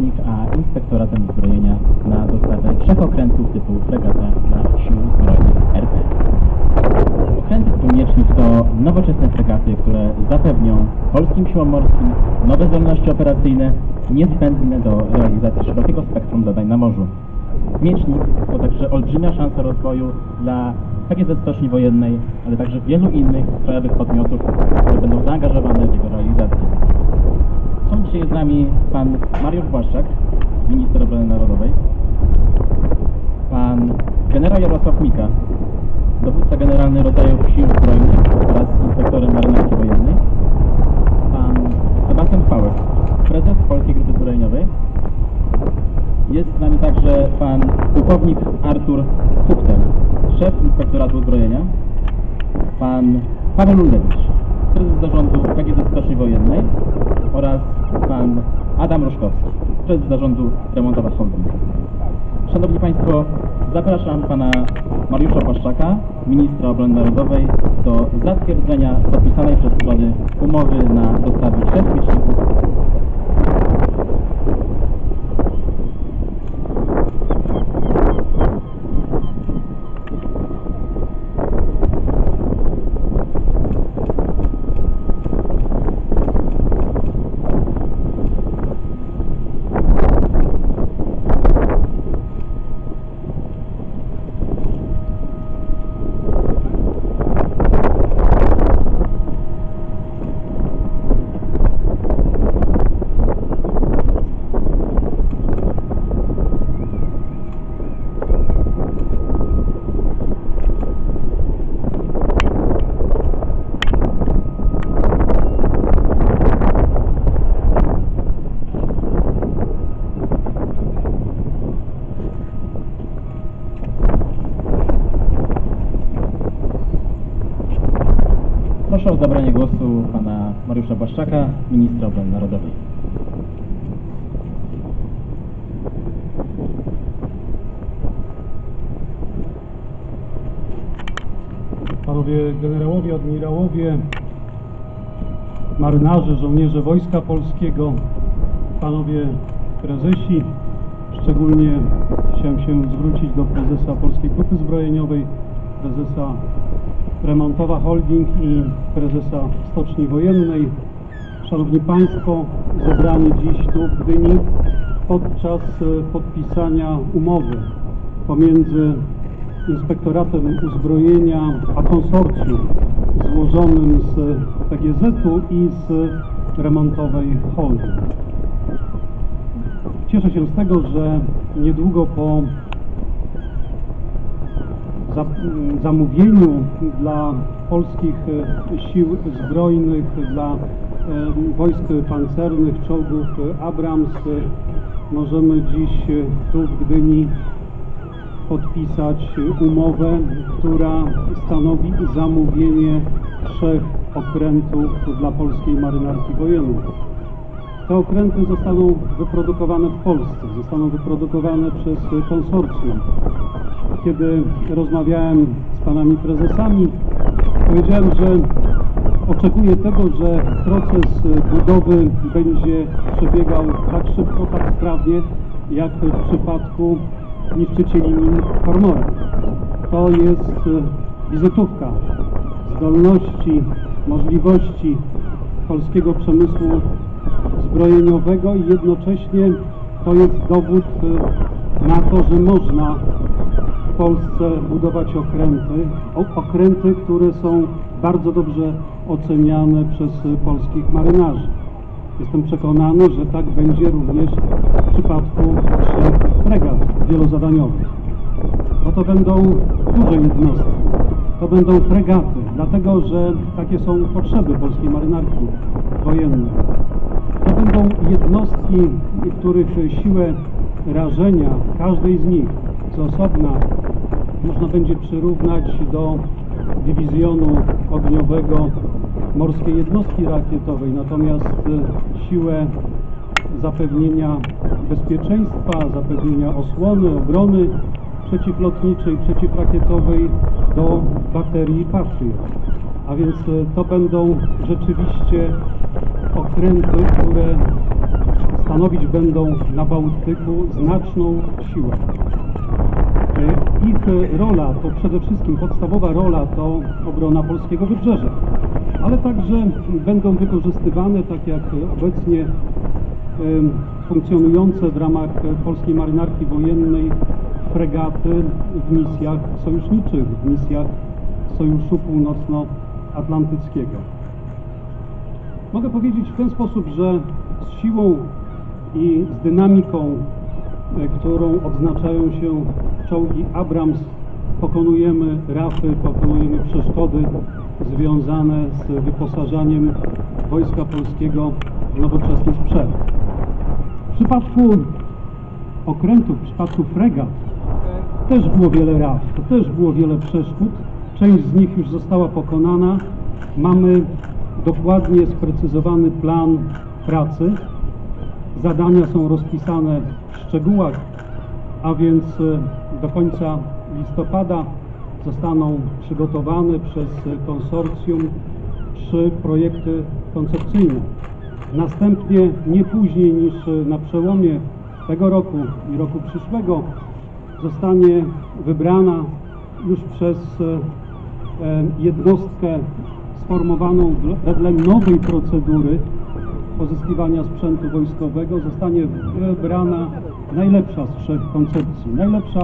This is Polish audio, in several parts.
Miecznik, a Inspektoratem Uzbrojenia na dostawę trzech okrętów typu fregata dla Sił Zbrojnych RP. Okręty typu Miecznik to nowoczesne fregaty, które zapewnią polskim siłom morskim nowe zdolności operacyjne niezbędne do realizacji szerokiego spektrum zadań na morzu. Miecznik to także olbrzymia szansa rozwoju dla PGZ Stoczni Wojennej, ale także wielu innych krajowych podmiotów, które będą zaangażowane w jego realizację. Są dzisiaj z nami pan Mariusz Błaszczak, minister obrony narodowej, pan generał Jarosław Mika, dowódca generalny rodzajów sił zbrojnych oraz inspektorem marynarki wojennej, pan Sebastian Pałek, prezes Polskiej Grupy Zbrojeniowej, jest z nami także pan pułkownik Artur Kuptel, szef Inspektoratu Uzbrojenia, pan Paweł Lundewicz, prezes zarządu PGZ Stoczni Wojennej oraz pan Adam Roszkowski, prezes zarządu Remontowa Holding. Szanowni Państwo, zapraszam pana Mariusza Płaszczaka, ministra obrony narodowej, do zatwierdzenia podpisanej przez strony umowy na dostawę trzech liczników Proszę o zabranie głosu pana Mariusza Błaszczaka, ministra obrony narodowej. panowie generałowie, admirałowie, marynarze, żołnierze Wojska Polskiego, panowie prezesi, szczególnie chciałem się zwrócić do prezesa Polskiej Grupy Zbrojeniowej, prezesa Remontowa Holding i prezesa Stoczni Wojennej. Szanowni Państwo, zebrani dziś tu w Gdyni podczas e, podpisania umowy pomiędzy Inspektoratem Uzbrojenia a konsorcjum złożonym z PGZ-u i z Remontowej Holding. Cieszę się z tego, że niedługo po zamówieniu dla polskich e, sił zbrojnych, dla e, wojsk pancernych, czołgów Abrams możemy dziś tu w Gdyni podpisać umowę, która stanowi zamówienie trzech okrętów dla polskiej marynarki wojennej. Te okręty zostaną wyprodukowane w Polsce, zostaną wyprodukowane przez konsorcjum. Kiedy rozmawiałem z panami prezesami, powiedziałem, że oczekuję tego, że proces budowy będzie przebiegał tak szybko, tak sprawnie, jak w przypadku niszczycieli min. To jest e, wizytówka zdolności, możliwości polskiego przemysłu zbrojeniowego i jednocześnie to jest dowód e, na to, że można Polsce budować okręty, okręty, które są bardzo dobrze oceniane przez polskich marynarzy. Jestem przekonany, że tak będzie również w przypadku trzech fregat wielozadaniowych. Bo to będą duże jednostki, to będą fregaty, dlatego że takie są potrzeby polskiej marynarki wojennej. To będą jednostki, których siłę rażenia każdej z nich osobna można będzie przyrównać do dywizjonu ogniowego morskiej jednostki rakietowej, natomiast e, siłę zapewnienia bezpieczeństwa, zapewnienia osłony, obrony przeciwlotniczej, przeciwrakietowej do baterii Patriot. A więc e, to będą rzeczywiście okręty, które stanowić będą na Bałtyku znaczną siłę. Ich rola to przede wszystkim podstawowa rola to obrona polskiego wybrzeża, ale także będą wykorzystywane, tak jak obecnie funkcjonujące w ramach polskiej marynarki wojennej fregaty w misjach sojuszniczych, w misjach Sojuszu Północnoatlantyckiego. Mogę powiedzieć w ten sposób, że z siłą i z dynamiką, e, którą odznaczają się czołgi Abrams, pokonujemy rafy, pokonujemy przeszkody związane z wyposażaniem Wojska Polskiego w nowoczesny sprzęt. W przypadku okrętów, w przypadku fregat też było wiele raf, też było wiele przeszkód. Część z nich już została pokonana. Mamy dokładnie sprecyzowany plan pracy. Zadania są rozpisane w szczegółach, a więc e, do końca listopada zostaną przygotowane przez konsorcjum trzy projekty koncepcyjne. Następnie nie później niż na przełomie tego roku i roku przyszłego zostanie wybrana już przez e, e, jednostkę sformowaną wedle nowej procedury pozyskiwania sprzętu wojskowego zostanie wybrana najlepsza z trzech koncepcji. Najlepsza,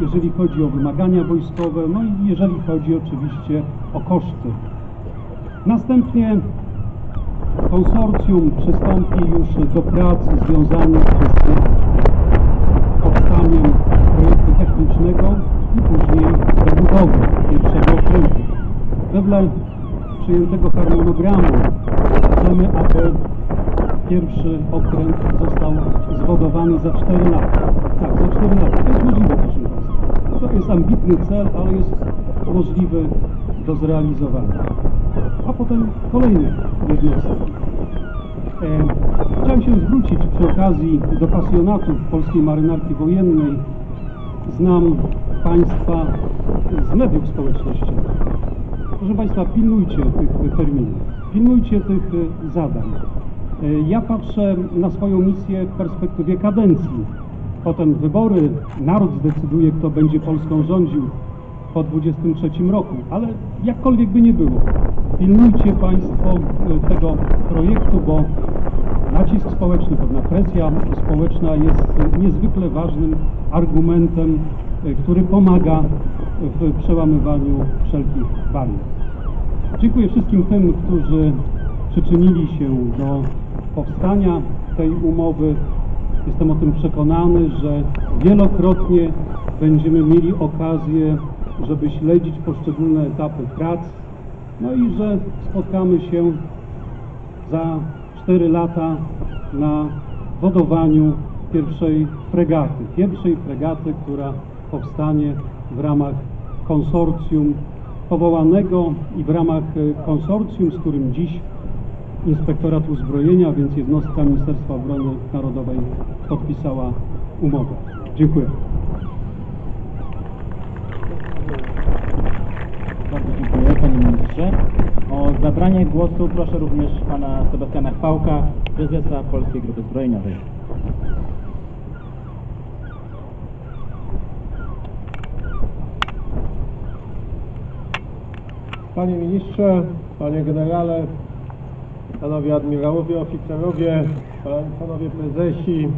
jeżeli chodzi o wymagania wojskowe, no i jeżeli chodzi oczywiście o koszty. Następnie konsorcjum przystąpi już do prac związanych z powstaniem projektu technicznego i później do budowy pierwszego okrętu. Wedle przyjętego harmonogramu chcemy, aby pierwszy okręt został zwodowany za 4 lata. Tak, za 4 lata. To jest możliwe, proszę Państwa. To jest ambitny cel, ale jest możliwy do zrealizowania. A potem kolejny jednostek. E, Chciałem się zwrócić przy okazji do pasjonatów polskiej marynarki wojennej. Znam Państwa z mediów społecznościowych. Proszę Państwa, pilnujcie tych terminów, pilnujcie tych e, zadań. E, Ja patrzę na swoją misję w perspektywie kadencji. Potem wybory, naród zdecyduje, kto będzie Polską rządził po 23 roku, ale jakkolwiek by nie było, pilnujcie Państwo e, tego projektu, bo nacisk społeczny, pewna presja społeczna jest niezwykle ważnym argumentem, e, który pomaga w przełamywaniu wszelkich barier. Dziękuję wszystkim tym, którzy przyczynili się do powstania tej umowy. Jestem o tym przekonany, że wielokrotnie będziemy mieli okazję, żeby śledzić poszczególne etapy prac, no i że spotkamy się za 4 lata na wodowaniu pierwszej fregaty. Pierwszej fregaty, która powstanie w ramach konsorcjum powołanego i w ramach konsorcjum, z którym dziś Inspektorat Uzbrojenia, więc jednostka Ministerstwa Obrony Narodowej podpisała umowę. Dziękuję. Bardzo dziękuję Panie Ministrze. O zabranie głosu proszę również Pana Sebastiana Chwałka, Prezesa Polskiej Grupy Zbrojeniowej. Panie ministrze, panie generale, panowie admirałowie, oficerowie, pan- panowie prezesi,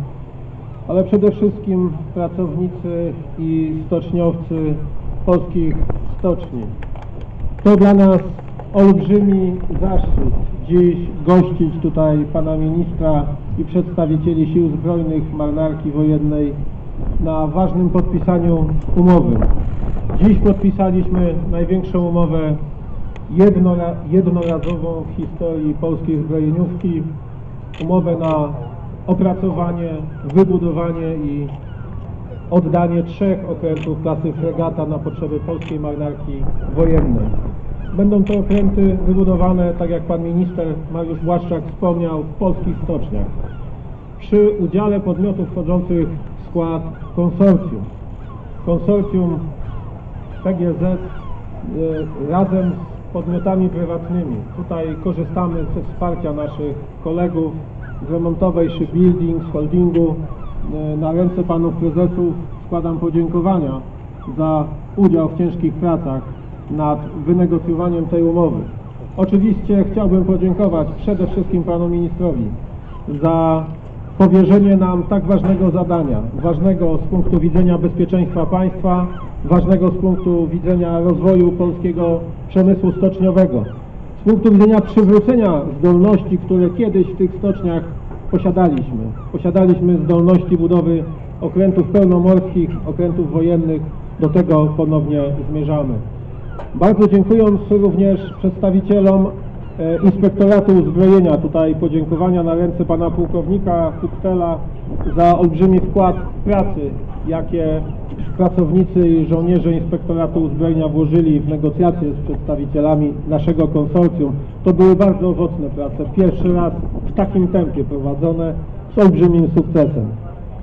ale przede wszystkim pracownicy i stoczniowcy polskich stoczni. To dla nas olbrzymi zaszczyt dziś gościć tutaj pana ministra i przedstawicieli Sił Zbrojnych Marynarki Wojennej na ważnym podpisaniu umowy. Dziś podpisaliśmy największą umowę jednora, jednorazową w historii polskiej zbrojeniówki, umowę na opracowanie, wybudowanie i oddanie trzech okrętów klasy fregata na potrzeby polskiej marynarki wojennej. Będą to okręty wybudowane, tak jak pan minister Mariusz Błaszczak wspomniał, w polskich stoczniach przy udziale podmiotów wchodzących w skład konsorcjum. Konsorcjum PGZ e, razem z podmiotami prywatnymi. Tutaj korzystamy ze wsparcia naszych kolegów z remontowej Shipbuilding, z holdingu. E, Na ręce panów prezesów składam podziękowania za udział w ciężkich pracach nad wynegocjowaniem tej umowy. Oczywiście chciałbym podziękować przede wszystkim panu ministrowi za powierzenie nam tak ważnego zadania, ważnego z punktu widzenia bezpieczeństwa państwa, ważnego z punktu widzenia rozwoju polskiego przemysłu stoczniowego, z punktu widzenia przywrócenia zdolności, które kiedyś w tych stoczniach posiadaliśmy. Posiadaliśmy zdolności budowy okrętów pełnomorskich, okrętów wojennych, do tego ponownie zmierzamy. Bardzo dziękując również przedstawicielom Inspektoratu Uzbrojenia, tutaj podziękowania na ręce pana pułkownika Kuptela za olbrzymi wkład pracy, jakie pracownicy i żołnierze Inspektoratu Uzbrojenia włożyli w negocjacje z przedstawicielami naszego konsorcjum. To były bardzo owocne prace, pierwszy raz w takim tempie prowadzone z olbrzymim sukcesem.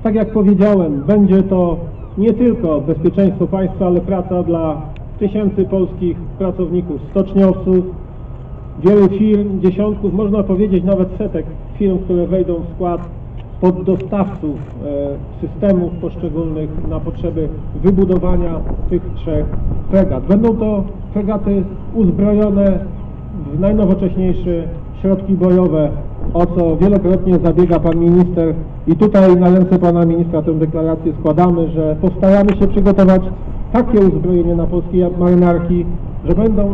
Tak jak powiedziałem, będzie to nie tylko bezpieczeństwo państwa, ale praca dla tysięcy polskich pracowników, stoczniowców, wielu firm, dziesiątków, można powiedzieć nawet setek firm, które wejdą w skład poddostawców e, systemów poszczególnych na potrzeby wybudowania tych trzech fregat. Będą to fregaty uzbrojone w najnowocześniejsze środki bojowe, o co wielokrotnie zabiega pan minister i tutaj na ręce pana ministra tę deklarację składamy, że postaramy się przygotować takie uzbrojenie na polskie marynarki, że będą,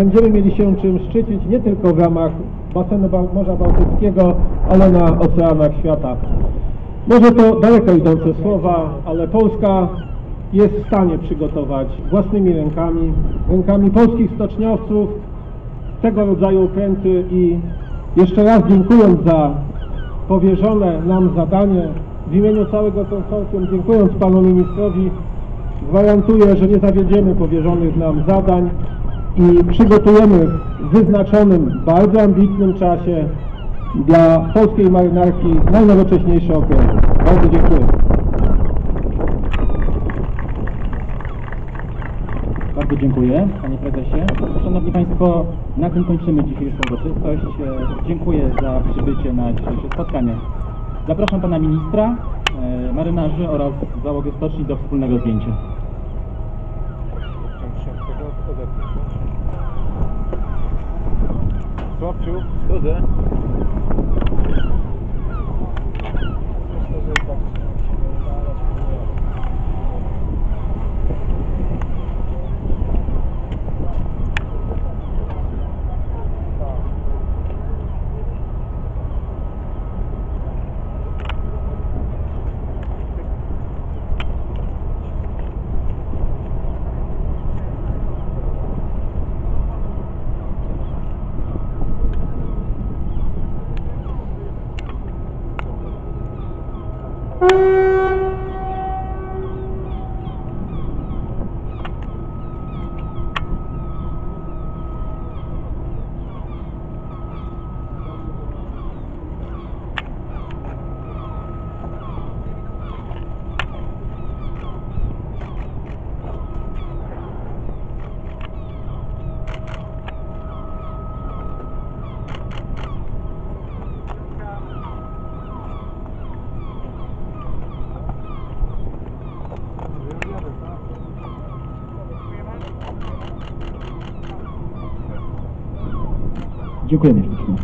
będziemy mieli się czym szczycić nie tylko w ramach basenu Morza Bałtyckiego, ale na oceanach świata. Może to daleko idące słowa, ale Polska jest w stanie przygotować własnymi rękami, rękami polskich stoczniowców tego rodzaju okręty i jeszcze raz dziękując za powierzone nam zadanie w imieniu całego konsorcjum, dziękując panu ministrowi, gwarantuję, że nie zawiedziemy powierzonych nam zadań i przygotujemy w wyznaczonym, bardzo ambitnym czasie dla polskiej marynarki najnowocześniejsze okręty. Bardzo dziękuję. Bardzo dziękuję, panie prezesie. Szanowni państwo, na tym kończymy dzisiejszą uroczystość. E, Dziękuję za przybycie na dzisiejsze spotkanie. Zapraszam pana ministra, e, marynarzy oraz załogę stoczni do wspólnego zdjęcia. off to. Still there. Dziękujemy ślicznie.